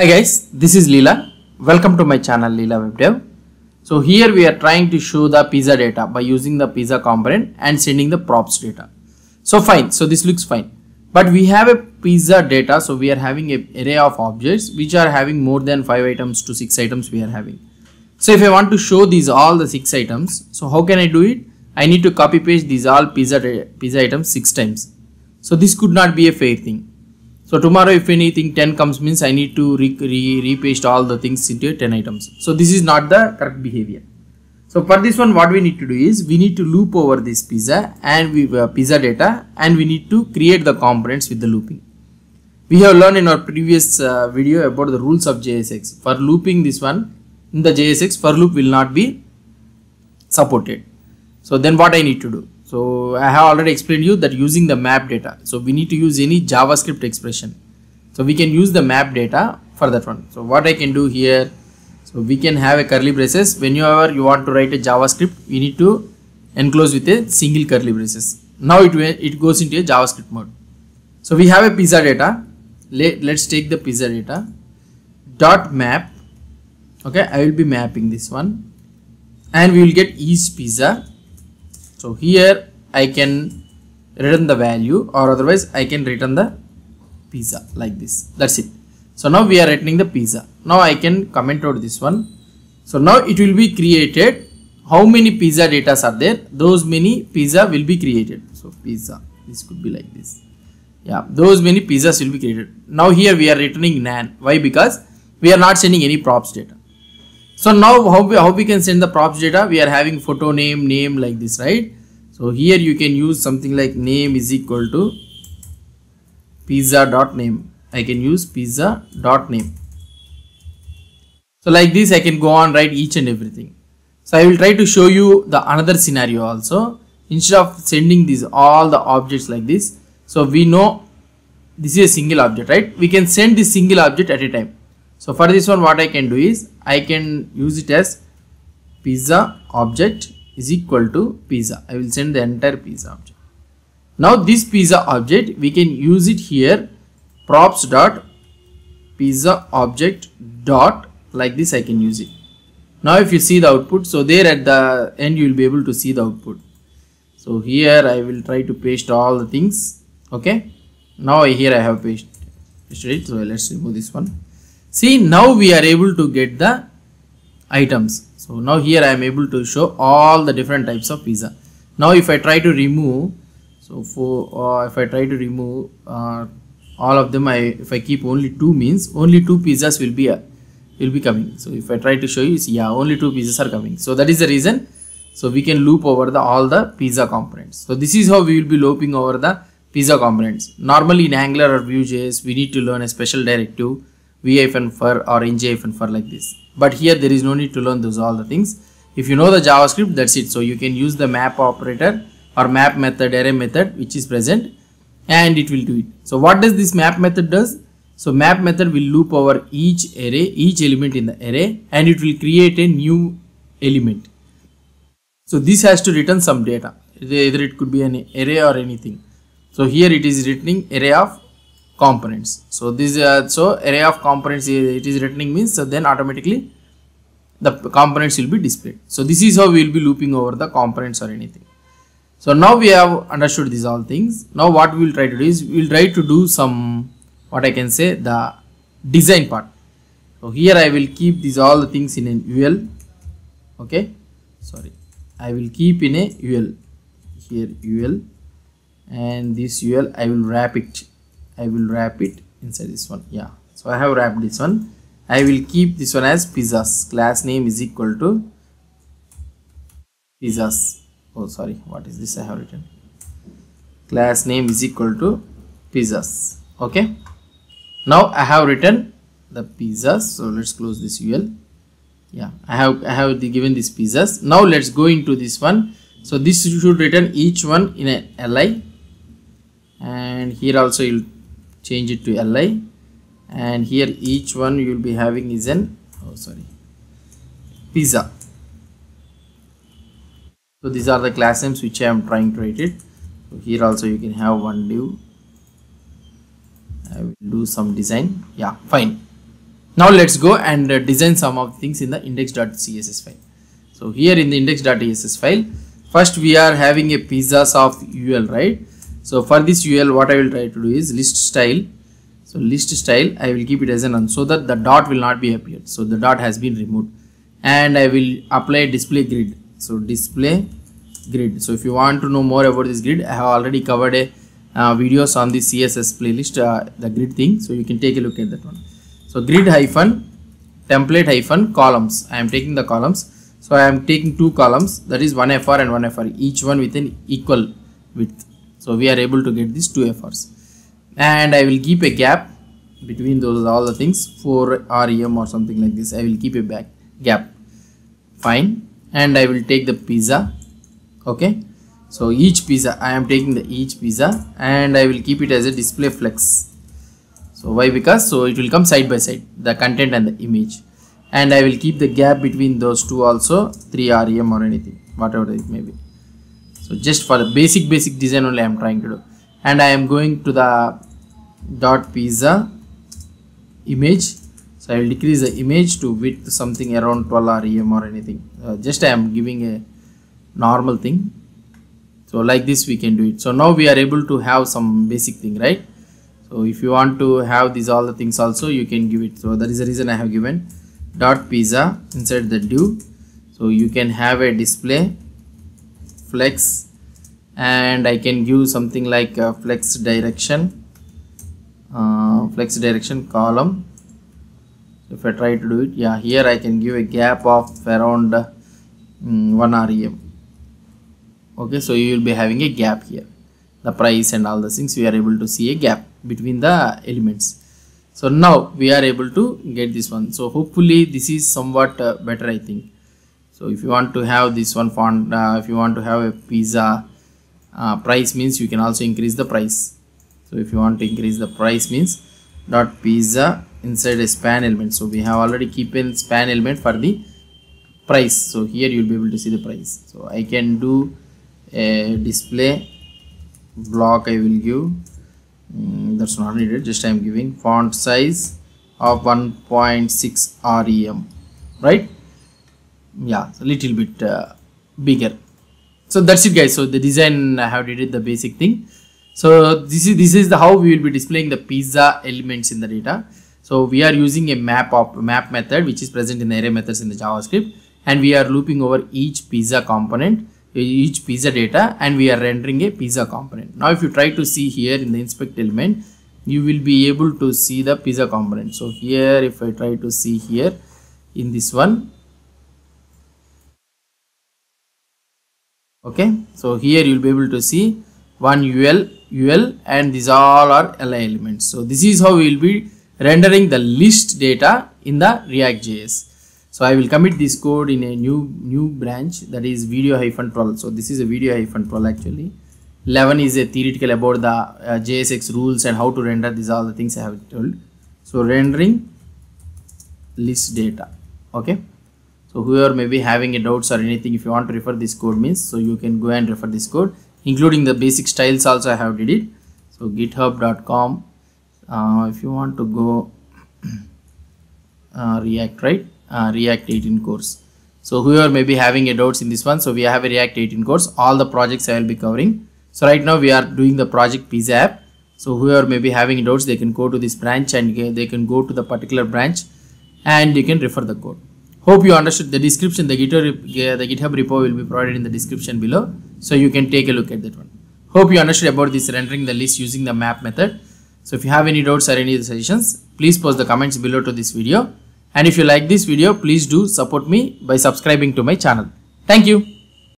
Hi guys, this is Leela. Welcome to my channel Leela Web Dev. So here we are trying to show the pizza data by using the pizza component and sending the props data. So fine, so this looks fine. But we have a pizza data, so we are having a array of objects which are having more than 5 items to 6 items we are having. So if I want to show these all the 6 items, so how can I do it? I need to copy paste these all pizza, pizza items 6 times. So this could not be a fair thing. So tomorrow if anything 10 comes means I need to re, re, repaste all the things into 10 items. So this is not the correct behavior. So for this one what we need to do is we need to loop over this pizza and we uh, pizza data and we need to create the components with the looping. We have learned in our previous uh, video about the rules of JSX. For looping this one in the JSX for loop will not be supported. So then what I need to do? So I have already explained you that using the map data. So we need to use any JavaScript expression. So we can use the map data for that one. So what I can do here, so we can have a curly braces. Whenever you want to write a JavaScript, you need to enclose with a single curly braces. Now it, it goes into a JavaScript mode. So we have a pizza data. Let, let's take the pizza data dot map. Okay, I will be mapping this one and we will get each pizza so here I can return the value or otherwise I can return the pizza like this. That's it. So now we are returning the pizza. Now I can comment out this one. So now it will be created. How many pizza data are there? Those many pizza will be created. So pizza. This could be like this. Yeah, those many pizzas will be created. Now here we are returning nan. Why? Because we are not sending any props data. So now how we, how we can send the props data? We are having photo name, name like this, right? So here you can use something like name is equal to pizza dot name. I can use pizza dot name. So like this I can go on write each and everything. So I will try to show you the another scenario also. Instead of sending these all the objects like this. So we know this is a single object, right? We can send this single object at a time. So for this one what I can do is I can use it as pizza object is equal to pizza. I will send the entire pizza object. Now this pizza object we can use it here props dot pizza object dot like this I can use it. Now if you see the output so there at the end you will be able to see the output. So here I will try to paste all the things okay. Now here I have pasted it so let's remove this one. See now we are able to get the items. So now here I am able to show all the different types of pizza. Now if I try to remove, so for uh, if I try to remove uh, all of them, I if I keep only two means only two pizzas will be uh, will be coming. So if I try to show you, see, yeah, only two pizzas are coming. So that is the reason. So we can loop over the all the pizza components. So this is how we will be looping over the pizza components. Normally in Angular or Vue.js, we need to learn a special directive v-for or ng-for like this. But here there is no need to learn those all the things. If you know the javascript that's it. So you can use the map operator or map method array method which is present and it will do it. So what does this map method does? So map method will loop over each array each element in the array and it will create a new element. So this has to return some data. Either it could be an array or anything. So here it is returning array of components. So this uh, so array of components it is returning means so then automatically the components will be displayed. So this is how we will be looping over the components or anything. So now we have understood these all things. Now what we will try to do is we will try to do some what i can say the design part. So here i will keep these all the things in an ul okay? Sorry. I will keep in a ul here ul and this ul i will wrap it I will wrap it inside this one. Yeah. So I have wrapped this one. I will keep this one as pizzas. Class name is equal to pizzas. Oh sorry. What is this I have written? Class name is equal to pizzas. Okay. Now I have written the pizzas. So let's close this UL yeah. I have I have given these pizzas. Now let's go into this one. So this should return each one in a li and here also you'll change it to li and here each one you will be having is an oh sorry pizza. So these are the class names which I am trying to write it so here also you can have one div I will do some design. Yeah fine. Now let's go and uh, design some of things in the index.css file. So here in the index.css file first we are having a pizzas of ul right so for this ul what i will try to do is list style. So list style i will keep it as a none so that the dot will not be appeared. So the dot has been removed. And i will apply display grid. So display grid. So if you want to know more about this grid i have already covered a uh, videos on the css playlist uh, the grid thing. So you can take a look at that one. So grid hyphen template hyphen columns. I am taking the columns. So i am taking two columns. That is one fr and one fr each one with an equal width so we are able to get these two efforts. And i will keep a gap between those all the things for rem or something like this. I will keep a back gap. Fine. And i will take the pizza. Okay? So each pizza i am taking the each pizza and i will keep it as a display flex. So why? Because so it will come side by side the content and the image. And i will keep the gap between those two also 3 rem or anything whatever it may be so just for the basic basic design only i am trying to do. And i am going to the dot pizza image. So i will decrease the image to width something around 12 rem or anything. Uh, just i am giving a normal thing. So like this we can do it. So now we are able to have some basic thing right? So if you want to have these all the things also you can give it. So that is the reason i have given dot pizza inside the div. So you can have a display flex and i can give something like flex direction uh, flex direction column. If i try to do it yeah here i can give a gap of around mm, 1 rem okay so you will be having a gap here. The price and all the things we are able to see a gap between the elements. So now we are able to get this one. So hopefully this is somewhat uh, better i think so if you want to have this one font uh, if you want to have a pizza uh, price means you can also increase the price. So if you want to increase the price means dot pizza inside a span element. So we have already keep in span element for the price. So here you'll be able to see the price. So i can do a display block i will give. Mm, that's not needed. Just i'm giving font size of 1.6 rem right yeah a little bit uh, bigger. So that's it guys. So the design i have did it the basic thing. So this is this is the how we will be displaying the pizza elements in the data. So we are using a map of map method which is present in the array methods in the javascript and we are looping over each pizza component each pizza data and we are rendering a pizza component. Now if you try to see here in the inspect element you will be able to see the pizza component. So here if i try to see here in this one okay? So here you'll be able to see one ul ul and these all are li elements. So this is how we will be rendering the list data in the react js so i will commit this code in a new new branch that is video hyphen 12 so this is a video hyphen 12 actually. 11 is a theoretical about the uh, jsx rules and how to render these all the things i have told. So rendering list data. Okay so whoever may be having a doubts or anything if you want to refer this code means so you can go and refer this code including the basic styles also i have did it. So github.com uh, if you want to go uh, react right? Uh, react 18 course. So whoever may be having a doubts in this one so we have a react 18 course. All the projects i will be covering. So right now we are doing the project pizza app. So whoever may be having doubts they can go to this branch and they can go to the particular branch and you can refer the code hope you understood the description. The github the github repo will be provided in the description below. So you can take a look at that one. Hope you understood about this rendering the list using the map method. So if you have any doubts or any suggestions please post the comments below to this video. And if you like this video please do support me by subscribing to my channel. Thank you